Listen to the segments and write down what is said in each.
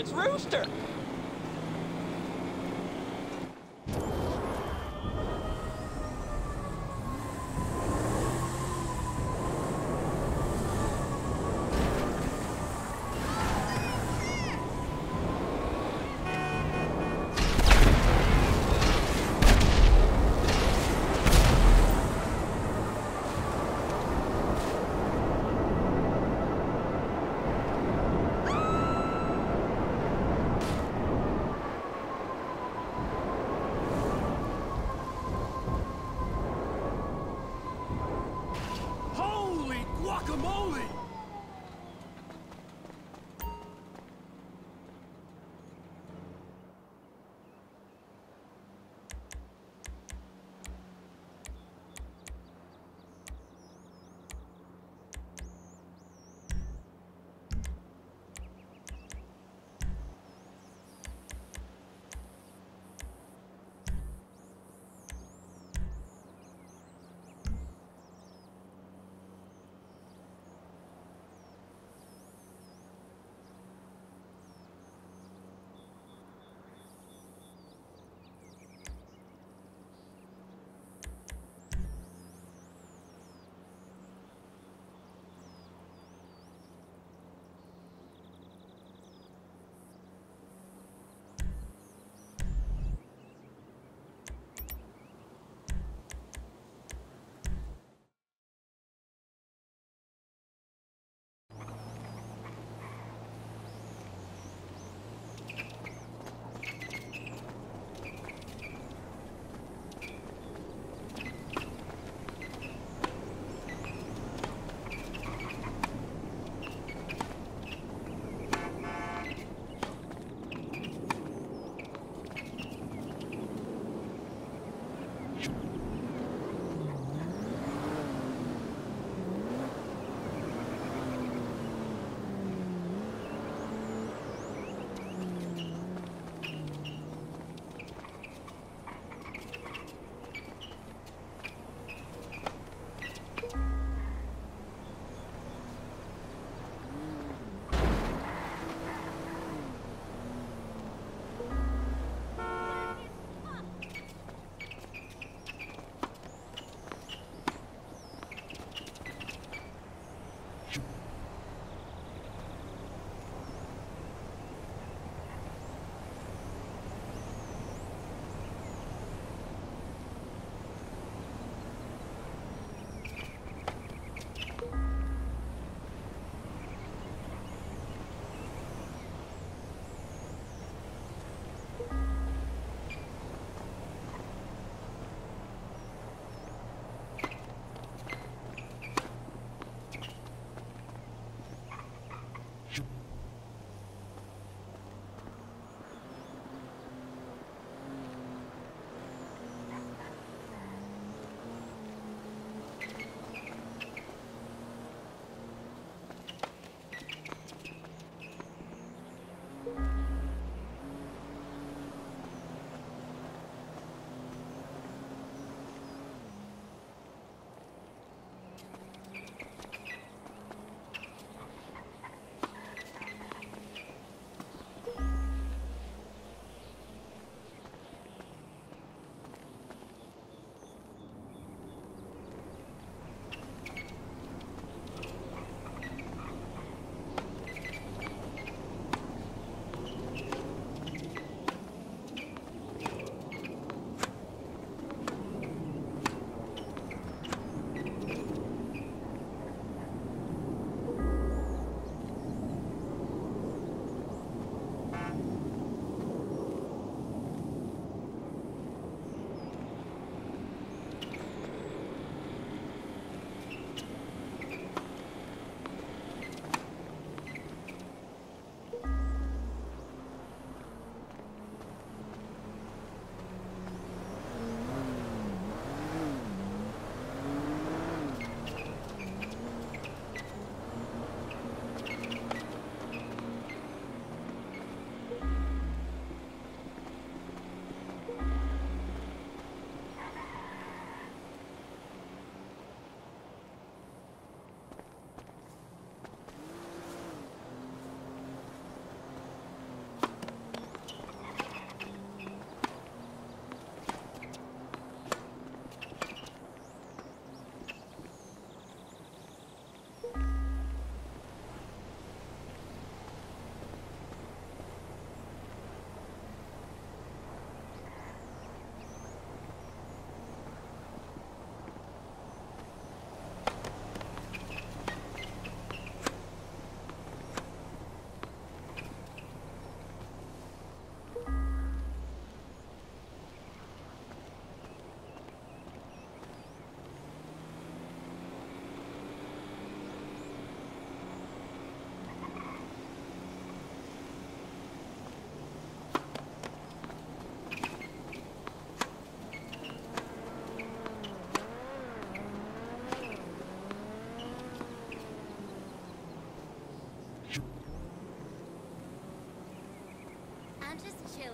it's Rooster.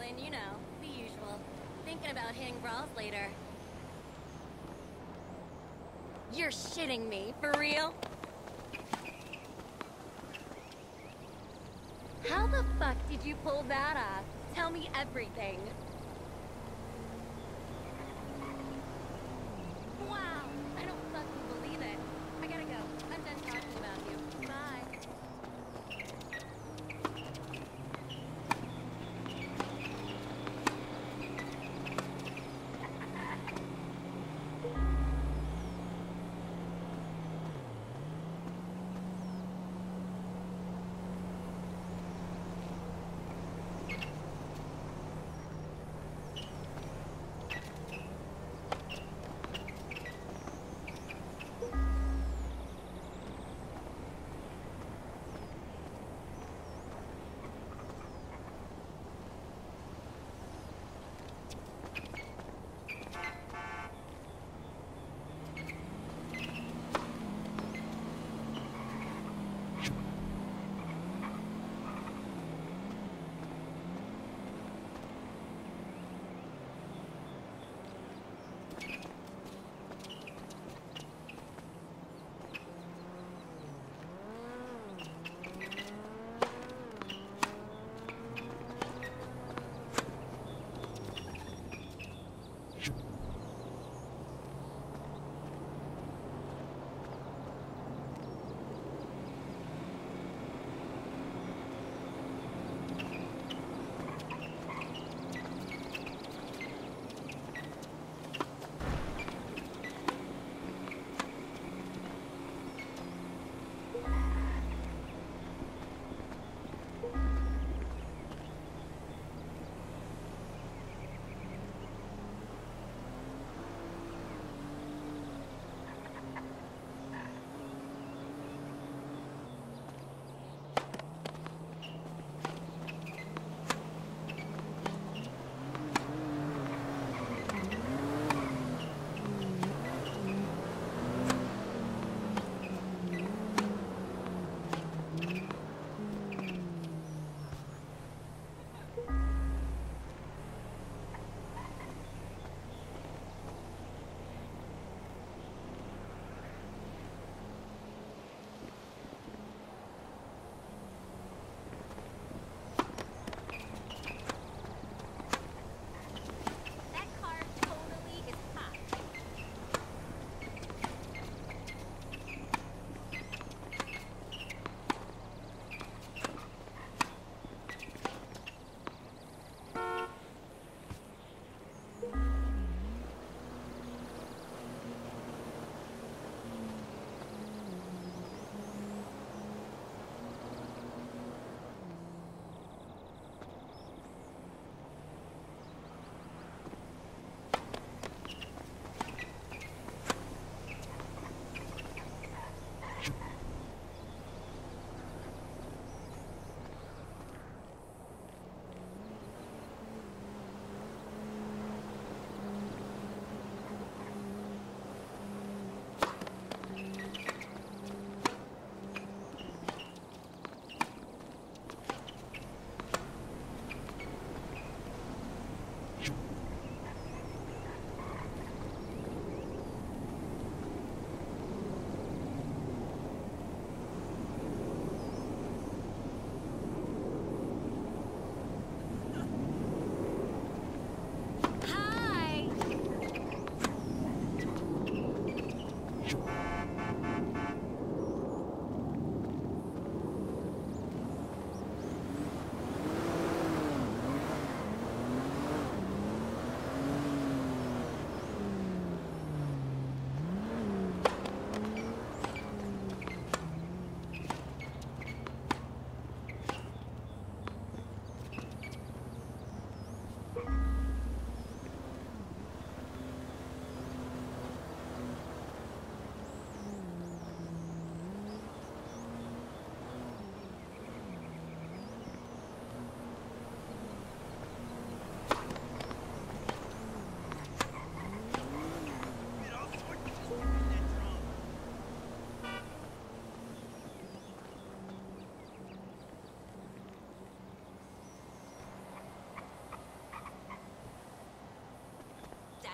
Brooklyn, you know, the usual. Thinking about hitting brawls later. You're shitting me, for real? How the fuck did you pull that off? Tell me everything.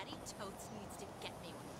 Daddy totes needs to get me one